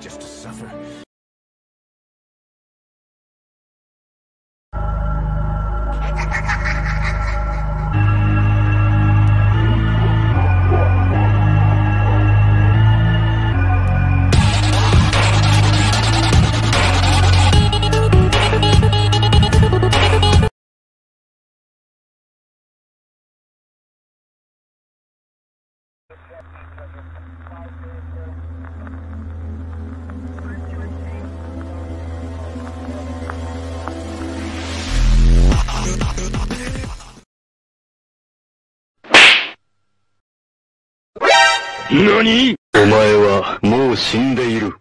just to suffer. 何？お前はもう死んでいる。